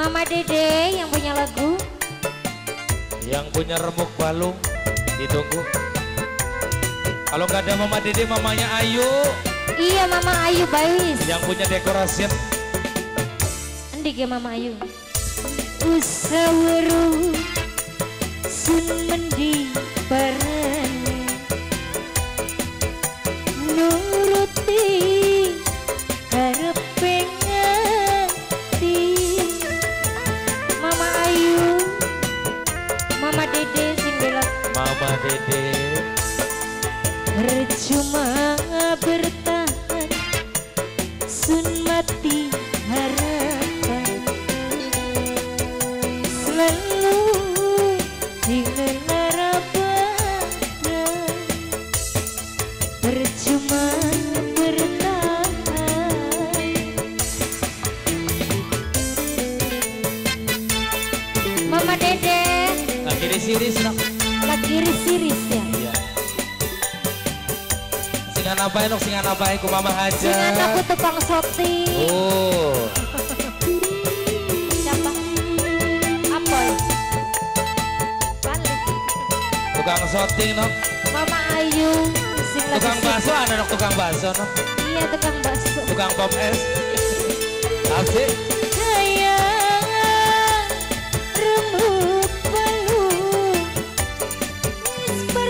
Mama Dede yang punya lagu. Yang punya remuk balung ditunggu. Kalau nggak ada Mama Dede, mamanya Ayu. Iya Mama Ayu Bais. Yang punya dekorasi. Endi ya Mama Ayu. Usaweru sun mendi bareng Dede. Percuma bertahan Sun mati harapan Selalu dengan harapan Percuma bertahan Mama Dede di siris nak. Risis ya Iya. Singan apa nok singan apa ku Mama Haja. Dengan aku tukang soti Oh. Siapa? Apoy Balik Tukang shooting nok. Mama Ayu sing Tukang bakso ada nok tukang bakso nok. Iya tukang bakso Tukang pop es. Asik.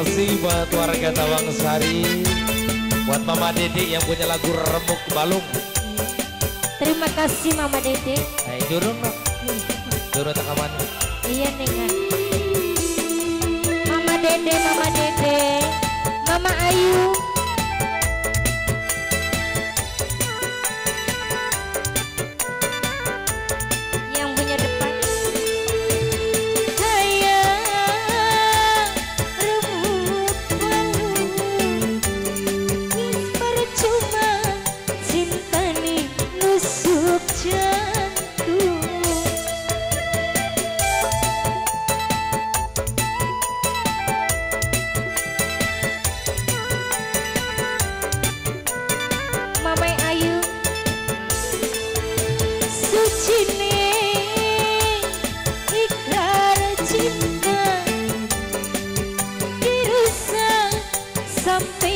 Masih buat warga Tawang Sari. Buat Mama Dede yang punya lagu remuk balung. Terima kasih Mama Dede Nah, durung nok. Durung tak aman. Iya nengan Mama Dede, Mama Dede Mama Ayu something